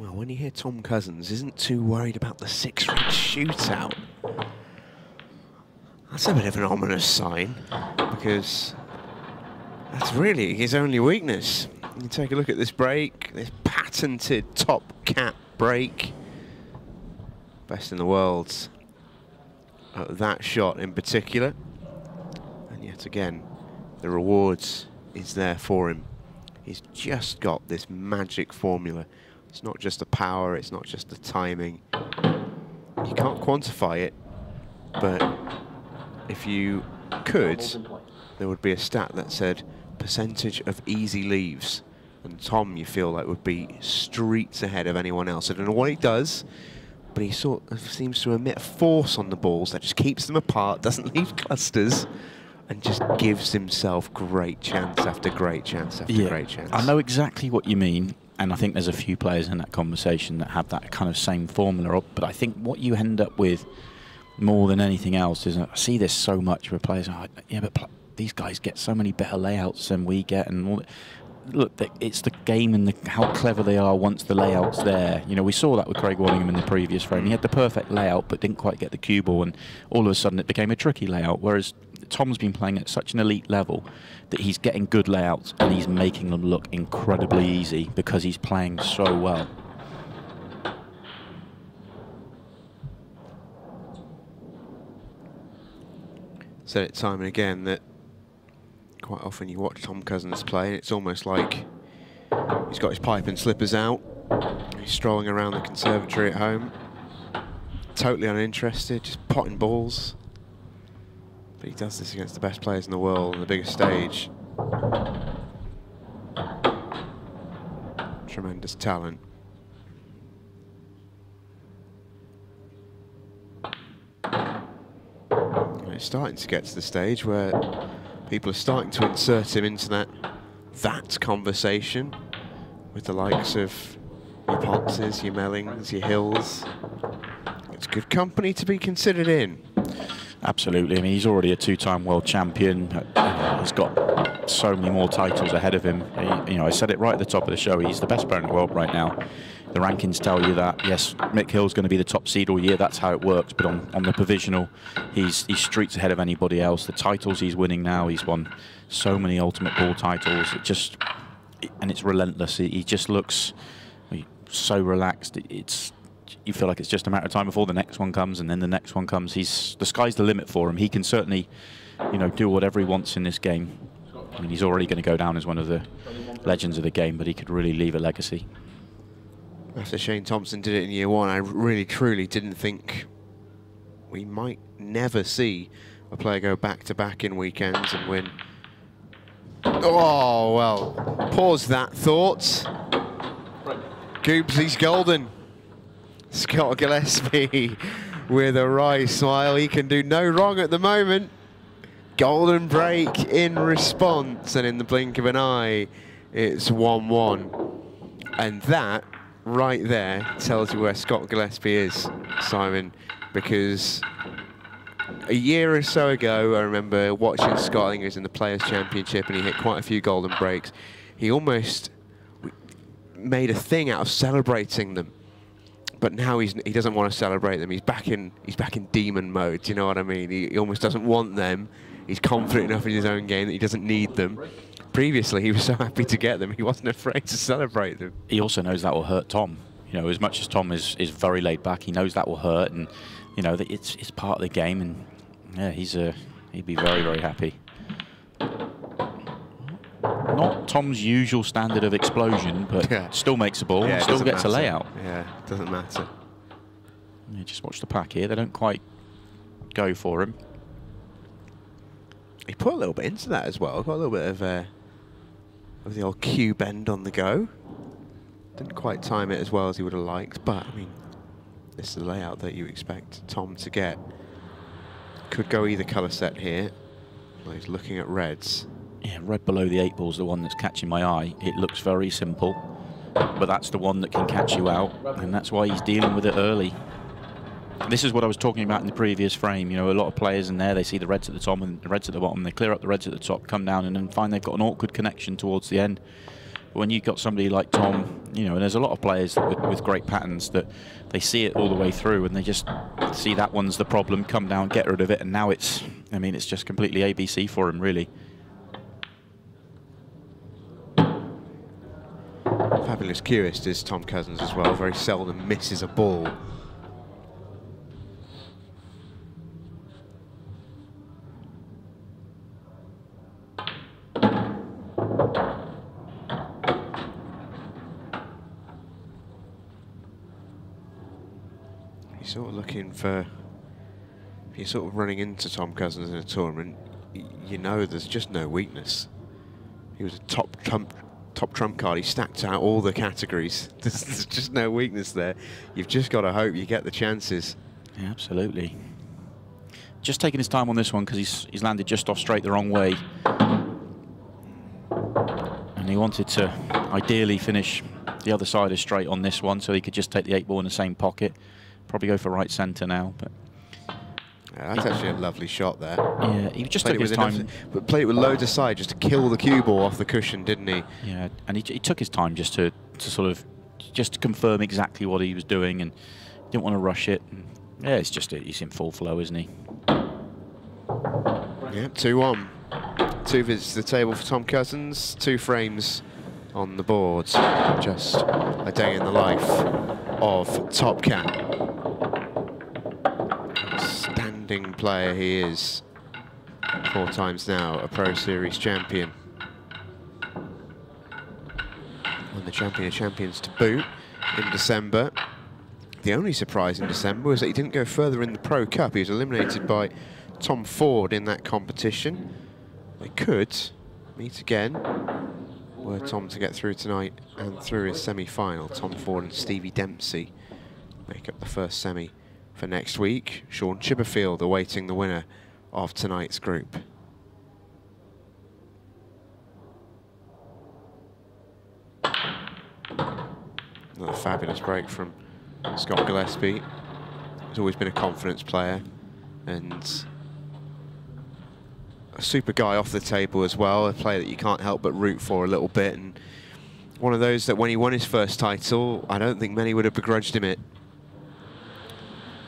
well, when you hear Tom Cousins isn't too worried about the six-red shootout, that's a bit of an ominous sign because that's really his only weakness. You take a look at this break, this patented Top Cat break. Best in the world at that shot in particular. And yet again, the rewards is there for him. He's just got this magic formula. It's not just the power, it's not just the timing. You can't quantify it, but if you could, there would be a stat that said percentage of easy leaves. And Tom, you feel like would be streets ahead of anyone else. I don't know what he does, but he sort of seems to emit force on the balls that just keeps them apart, doesn't leave clusters, and just gives himself great chance after great chance after yeah, great chance. I know exactly what you mean, and I think there's a few players in that conversation that have that kind of same formula. Up. But I think what you end up with more than anything else is I see this so much where players like, yeah, but these guys get so many better layouts than we get, and look, it's the game and the, how clever they are once the layout's there. You know, we saw that with Craig Waddingham in the previous frame. He had the perfect layout, but didn't quite get the cue ball, and all of a sudden it became a tricky layout. Whereas Tom's been playing at such an elite level that he's getting good layouts and he's making them look incredibly easy because he's playing so well. Said it time and again that quite often you watch Tom Cousins play and it's almost like he's got his pipe and slippers out. He's strolling around the conservatory at home, totally uninterested, just potting balls. But he does this against the best players in the world on the biggest stage. Tremendous talent. It's starting to get to the stage where people are starting to insert him into that that conversation with the likes of your Ponces, your Mellings, your Hills. It's good company to be considered in. Absolutely. I mean, he's already a two-time world champion. He's got so many more titles ahead of him. He, you know, I said it right at the top of the show. He's the best player in the world right now. The rankings tell you that. Yes, Mick Hill's going to be the top seed all year. That's how it works. But on, on the provisional, he's he's streets ahead of anybody else. The titles he's winning now, he's won so many Ultimate Pool titles. It just and it's relentless. He just looks so relaxed. It's you feel like it's just a matter of time before the next one comes, and then the next one comes. He's the sky's the limit for him. He can certainly, you know, do whatever he wants in this game. I mean, he's already going to go down as one of the legends of the game, but he could really leave a legacy. After Shane Thompson did it in year one, I really, truly didn't think we might never see a player go back to back in weekends and win. Oh, well, pause that thought. Goobsy's golden. Scott Gillespie with a wry smile. He can do no wrong at the moment. Golden break in response, and in the blink of an eye, it's 1-1. And that, right there, tells you where Scott Gillespie is, Simon, because a year or so ago, I remember watching Scott, I think he was in the Players' Championship, and he hit quite a few golden breaks. He almost made a thing out of celebrating them but now he's he doesn't want to celebrate them. He's back in he's back in demon mode. Do you know what I mean? He, he almost doesn't want them. He's confident enough in his own game that he doesn't need them. Previously, he was so happy to get them, he wasn't afraid to celebrate them. He also knows that will hurt Tom. You know, as much as Tom is is very laid back, he knows that will hurt, and you know that it's it's part of the game, and yeah, he's a he'd be very very happy not Tom's usual standard of explosion, but yeah. still makes a ball yeah, and still gets matter. a layout. Yeah, doesn't matter. Yeah, just watch the pack here. They don't quite go for him. He put a little bit into that as well. Got a little bit of, uh, of the old cue bend on the go. Didn't quite time it as well as he would have liked, but I mean, this is the layout that you expect Tom to get. Could go either colour set here. Well, he's looking at reds. Yeah, red below the eight ball is the one that's catching my eye. It looks very simple, but that's the one that can catch you out, and that's why he's dealing with it early. This is what I was talking about in the previous frame. You know, a lot of players in there, they see the reds at the top and the reds at the bottom. They clear up the reds at the top, come down, and then find they've got an awkward connection towards the end. When you've got somebody like Tom, you know, and there's a lot of players with, with great patterns that they see it all the way through and they just see that one's the problem, come down, get rid of it, and now it's, I mean, it's just completely ABC for him, really. Fabulous cueist is Tom Cousins as well. Very seldom misses a ball. You're sort of looking for, if you're sort of running into Tom Cousins in a tournament, you know there's just no weakness. He was a top trump top trump card. He stacked out all the categories. There's, there's just no weakness there. You've just got to hope you get the chances. Yeah, absolutely. Just taking his time on this one because he's, he's landed just off straight the wrong way. And he wanted to ideally finish the other side of straight on this one so he could just take the eight ball in the same pocket. Probably go for right centre now, but yeah, that's actually a lovely shot there. Yeah, he just played took his time. Enough, but played it with loads of side just to kill the cue ball off the cushion, didn't he? Yeah, and he, he took his time just to, to sort of just to confirm exactly what he was doing and didn't want to rush it. And yeah, it's just he's in full flow, isn't he? Yeah, 2-1. Two visits to the table for Tom Cousins, two frames on the boards. Just a day in the life of Top Cat player he is. Four times now a Pro Series champion. Won the Champion of Champions to boot in December. The only surprise in December was that he didn't go further in the Pro Cup. He was eliminated by Tom Ford in that competition. They could meet again were Tom to get through tonight and through his semi-final. Tom Ford and Stevie Dempsey make up the first semi for next week. Sean Chipperfield awaiting the winner of tonight's group. Another fabulous break from Scott Gillespie. He's always been a confidence player and a super guy off the table as well, a player that you can't help but root for a little bit. And one of those that when he won his first title, I don't think many would have begrudged him it.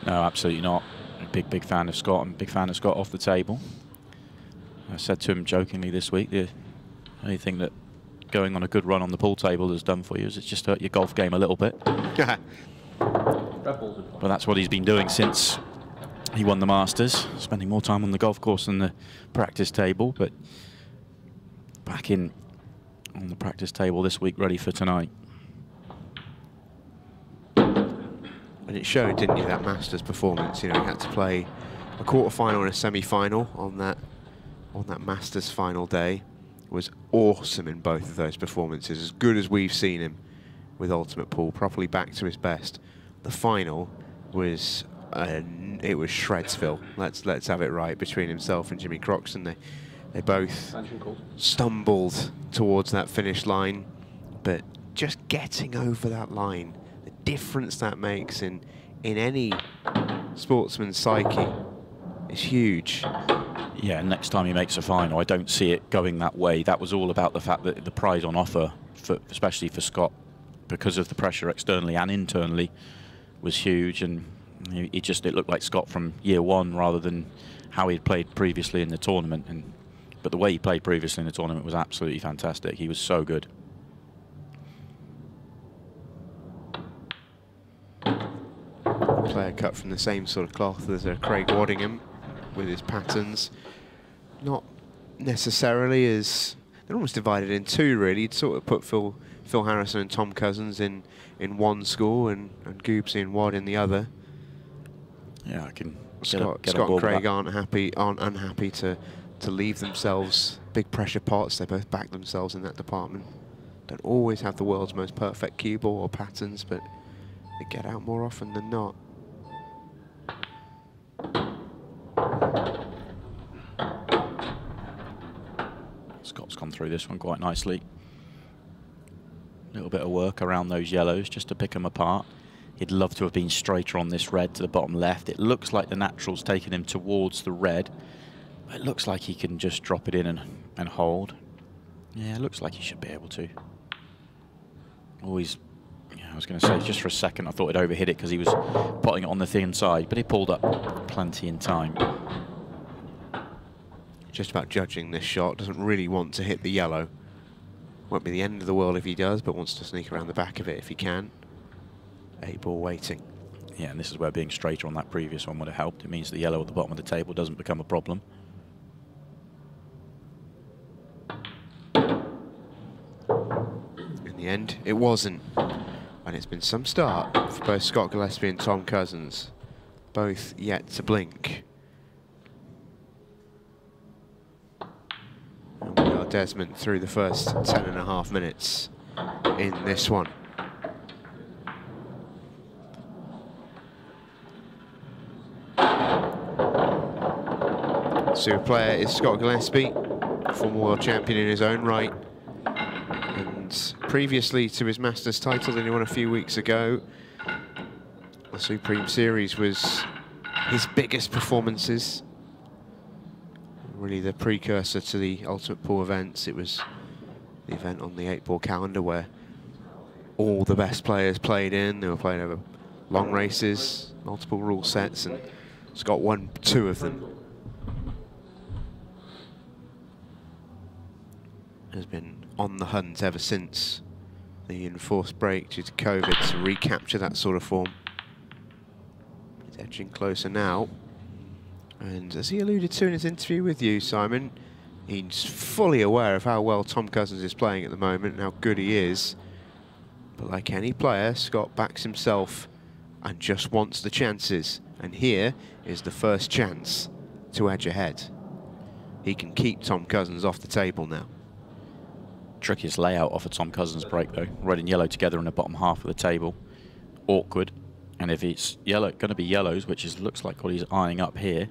No, absolutely not. Big, big fan of Scott. I'm a big fan of Scott off the table. I said to him jokingly this week, the only thing that going on a good run on the pool table has done for you is it's just hurt your golf game a little bit. but that's what he's been doing since he won the Masters, spending more time on the golf course than the practice table, but back in on the practice table this week, ready for tonight. And it showed, didn't you, that Masters performance? You know, he had to play a quarter-final and a semi-final on that on that Masters final day. Was awesome in both of those performances, as good as we've seen him with Ultimate Pool, properly back to his best. The final was uh, it was Shredsville. Let's let's have it right between himself and Jimmy Croxton. They they both stumbled towards that finish line, but just getting over that line difference that makes in in any sportsman's psyche is huge. Yeah, next time he makes a final, I don't see it going that way. That was all about the fact that the prize on offer, for, especially for Scott, because of the pressure externally and internally, was huge. And it just it looked like Scott from year one rather than how he had played previously in the tournament. And but the way he played previously in the tournament was absolutely fantastic. He was so good. player cut from the same sort of cloth as uh, Craig Waddingham with his patterns. Not necessarily as they're almost divided in two really. You'd sort of put Phil Phil Harrison and Tom Cousins in in one school and and Goobsy and Wad in the other. Yeah, I can. Scott, Scott and Craig aren't happy, aren't unhappy to to leave themselves big pressure pots. They both back themselves in that department. Don't always have the world's most perfect cue ball or patterns, but they get out more often than not. Through this one quite nicely. A little bit of work around those yellows just to pick them apart. He'd love to have been straighter on this red to the bottom left. It looks like the natural's taken him towards the red. It looks like he can just drop it in and, and hold. Yeah, it looks like he should be able to. Oh, Always Yeah, I was going to say, just for a second, I thought he'd overhit it because he was putting it on the thin side, but he pulled up plenty in time. Just about judging this shot. Doesn't really want to hit the yellow. Won't be the end of the world if he does, but wants to sneak around the back of it if he can. Eight ball waiting. Yeah, and this is where being straighter on that previous one would have helped. It means the yellow at the bottom of the table doesn't become a problem. In the end, it wasn't. And it's been some start for both Scott Gillespie and Tom Cousins. Both yet to blink. And we are Desmond through the first ten and a half minutes in this one. Super player is Scott Gillespie, former world champion in his own right. And previously to his Masters title that he won a few weeks ago, the Supreme Series was his biggest performances. Really the precursor to the Ultimate Pool events. It was the event on the eight ball calendar where all the best players played in. They were playing over long races, multiple rule sets, and Scott won two of them. Has been on the hunt ever since the enforced break due to COVID to recapture that sort of form. It's edging closer now. And as he alluded to in his interview with you, Simon, he's fully aware of how well Tom Cousins is playing at the moment and how good he is. But like any player, Scott backs himself and just wants the chances. And here is the first chance to edge ahead. He can keep Tom Cousins off the table now. Trickiest layout off a Tom Cousins break though. Red and yellow together in the bottom half of the table. Awkward. And if it's yellow, going to be yellows, which is looks like what he's eyeing up here,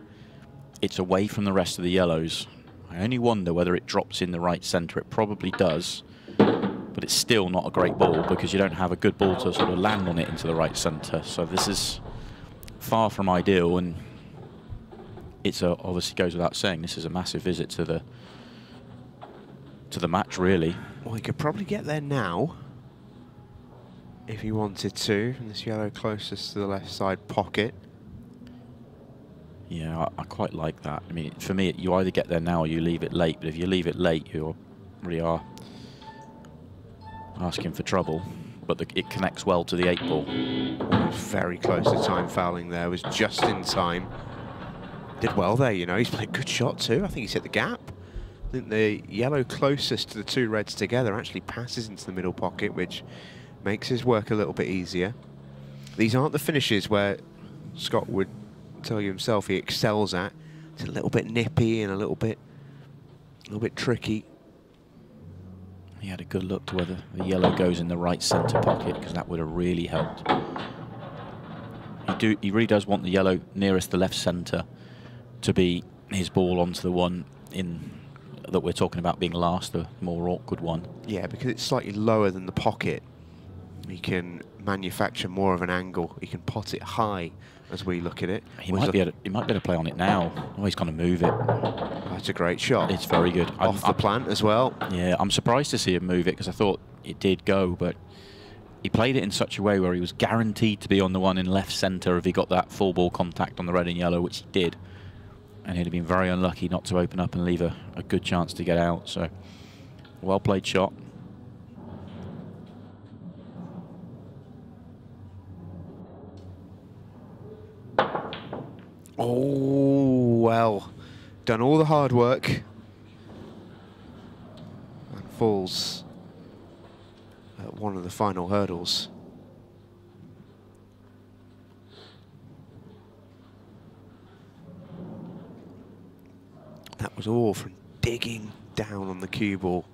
it's away from the rest of the yellows. I only wonder whether it drops in the right centre. It probably does, but it's still not a great ball because you don't have a good ball to sort of land on it into the right centre. So this is far from ideal, and it's a, obviously goes without saying this is a massive visit to the to the match, really. Well, he could probably get there now if he wanted to, from this yellow closest to the left side pocket. Yeah, I, I, quite like that. I mean, for me, you either get there now or you leave it late. But if you leave it late, you really are asking for trouble. But the, it connects well to the eight ball. Very close to time fouling there. Was just in time. Did well there, you know. He's played a good shot too. I think he's hit the gap. I think the yellow closest to the two reds together actually passes into the middle pocket, which makes his work a little bit easier. These aren't the finishes where Scott would tell you himself he excels at. It's a little bit nippy and a little bit, a little bit tricky. He had a good look to whether the yellow goes in the right centre pocket because that would have really helped. He do he really does want the yellow nearest the left centre to be his ball onto the one in that we're talking about being last, the more awkward one. Yeah, because it's slightly lower than the pocket. He can manufacture more of an angle. He can pot it high as we look at it. He might, be able to, he might be able to play on it now. Oh, he's going to move it. That's a great shot. It's very good. Off I'm, the plant as well. Yeah, I'm surprised to see him move it because I thought it did go, but he played it in such a way where he was guaranteed to be on the one in left centre if he got that full ball contact on the red and yellow, which he did. And he'd have been very unlucky not to open up and leave a, a good chance to get out. So, well played shot. Oh, well, done all the hard work. And falls at one of the final hurdles. That was all from digging down on the cue ball.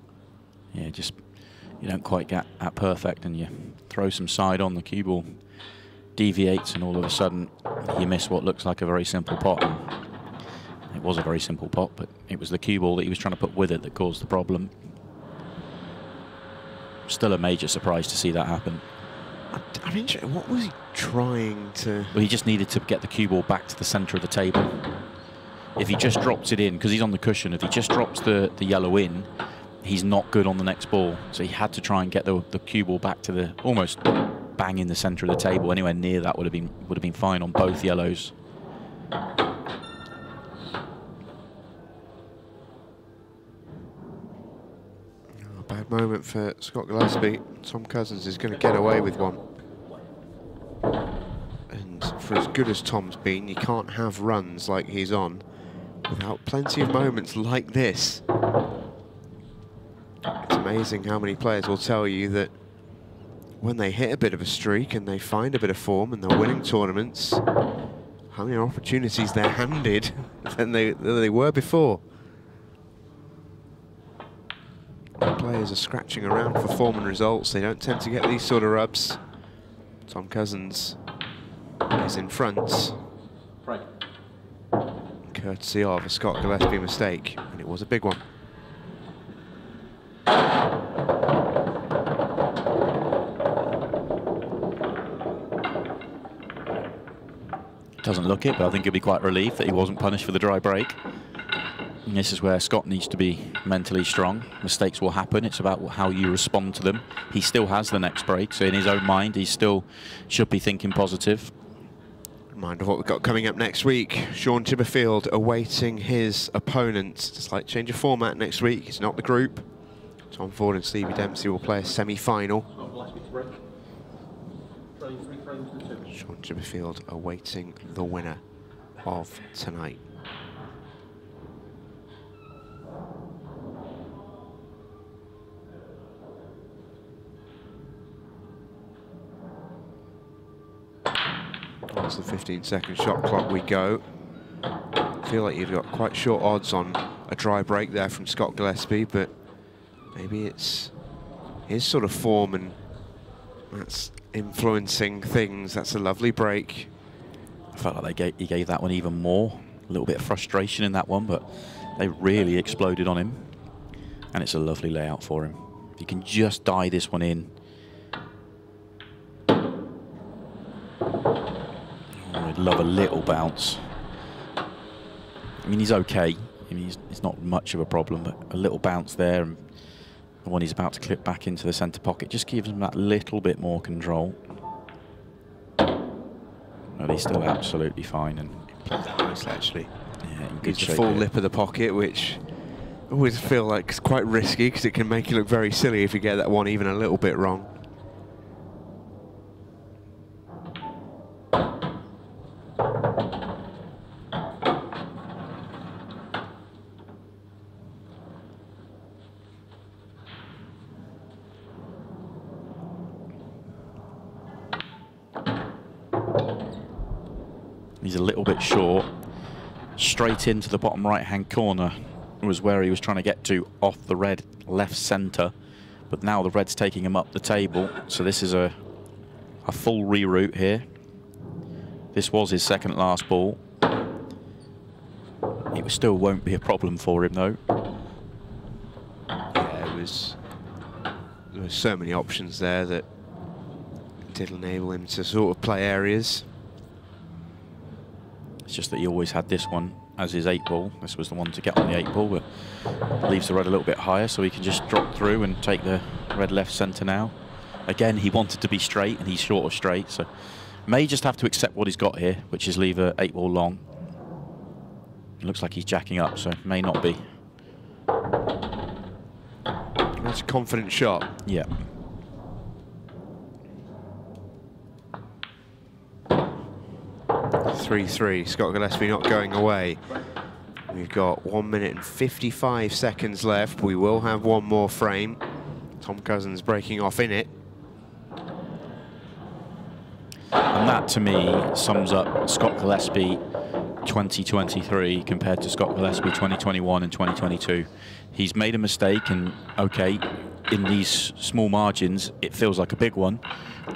Yeah, just you don't quite get at perfect and you throw some side on the cue ball deviates and all of a sudden you miss what looks like a very simple pot. It was a very simple pot, but it was the cue ball that he was trying to put with it that caused the problem. Still a major surprise to see that happen. I mean, what was he trying to... Well, he just needed to get the cue ball back to the centre of the table. If he just drops it in, because he's on the cushion, if he just drops the, the yellow in, he's not good on the next ball. So he had to try and get the, the cue ball back to the almost bang in the centre of the table. Anywhere near that would have been would have been fine on both yellows. Oh, bad moment for Scott Gillespie. Tom Cousins is going to get away with one. And for as good as Tom's been, you can't have runs like he's on without plenty of moments like this. It's amazing how many players will tell you that when they hit a bit of a streak and they find a bit of form and they're winning tournaments, how many opportunities they're handed than they, than they were before. When players are scratching around for form and results, they don't tend to get these sort of rubs. Tom Cousins is in front. Right. Courtesy of a Scott Gillespie mistake, and it was a big one. Doesn't look it, but I think he'll be quite relieved that he wasn't punished for the dry break. And this is where Scott needs to be mentally strong. Mistakes will happen. It's about how you respond to them. He still has the next break, so in his own mind, he still should be thinking positive. Mind of what we've got coming up next week. Sean Chipperfield awaiting his opponent. Slight change of format next week. It's not the group. Tom Ford and Stevie Dempsey will play a semi-final. Sean Chipperfield awaiting the winner of tonight. That's the 15 second shot clock we go. feel like you've got quite short odds on a dry break there from Scott Gillespie, but maybe it's his sort of form and that's influencing things. That's a lovely break. I felt like they gave, he gave that one even more. A little bit of frustration in that one, but they really exploded on him. And it's a lovely layout for him. You can just die this one in. Oh, I'd love a little bounce. I mean, he's okay. I mean, he's, it's not much of a problem, but a little bounce there. And when he's about to clip back into the centre pocket, just gives him that little bit more control. But he's still absolutely fine and Nicely, actually. yeah, in good shape. full here. lip of the pocket, which always feel like it's quite risky because it can make you look very silly if you get that one even a little bit wrong. He's a little bit short. Straight into the bottom right-hand corner was where he was trying to get to off the red left centre. But now the red's taking him up the table. So this is a, a full reroute here. This was his second last ball. It still won't be a problem for him though. Yeah, it was. There were so many options there that did enable him to sort of play areas. It's just that he always had this one as his eight ball. This was the one to get on the eight ball, but leaves the red a little bit higher so he can just drop through and take the red left centre now. Again, he wanted to be straight and he's short of straight, so may just have to accept what he's got here, which is leave a eight ball long. It looks like he's jacking up, so may not be. That's a confident shot. Yeah. Three-three. Scott Gillespie not going away. We've got one minute and 55 seconds left. We will have one more frame. Tom Cousins breaking off in it. And that, to me, sums up Scott Gillespie 2023 compared to Scott Gillespie 2021 and 2022. He's made a mistake, and okay, in these small margins, it feels like a big one.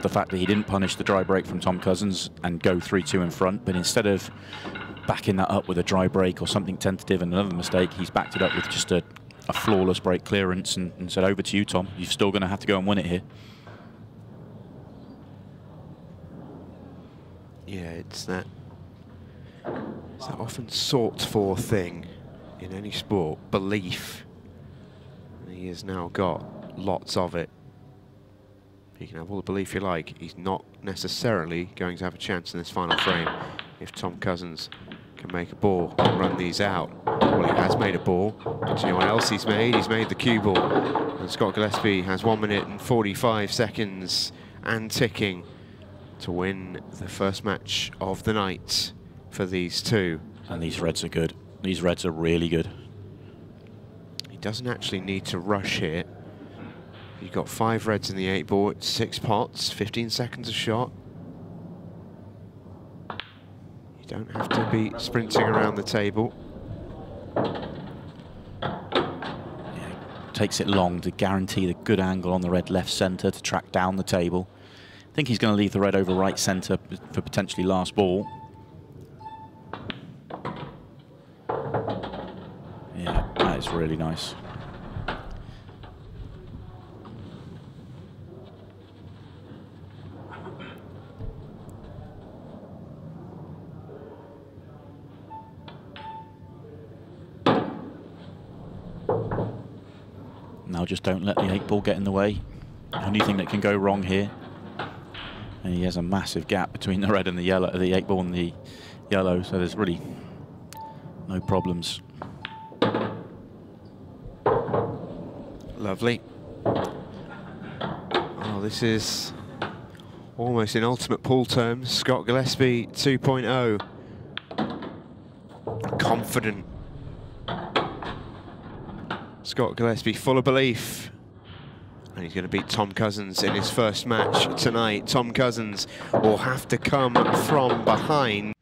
The fact that he didn't punish the dry break from Tom Cousins and go 3-2 in front, but instead of backing that up with a dry break or something tentative and another mistake, he's backed it up with just a, a flawless break clearance and, and said, over to you, Tom. You're still going to have to go and win it here. Yeah, it's that. It's that often sought for thing in any sport, belief. He has now got lots of it. You can have all the belief you like. He's not necessarily going to have a chance in this final frame if Tom Cousins can make a ball and run these out. Well, he has made a ball. Do you know what else he's made? He's made the cue ball. And Scott Gillespie has one minute and 45 seconds and ticking to win the first match of the night for these two. And these reds are good. These reds are really good. He doesn't actually need to rush here. You've got five reds in the eight ball, six pots, 15 seconds a shot. You don't have to be sprinting around the table. Yeah, takes it long to guarantee the good angle on the red left centre to track down the table. I think he's going to leave the red over right centre for potentially last ball. Yeah, that is really nice. Just don't let the eight ball get in the way. Only thing that can go wrong here. And he has a massive gap between the red and the yellow, the eight ball and the yellow, so there's really no problems. Lovely. Oh, this is almost in ultimate pool terms. Scott Gillespie 2.0. Confident. Scott Gillespie full of belief. And he's going to beat Tom Cousins in his first match tonight. Tom Cousins will have to come from behind.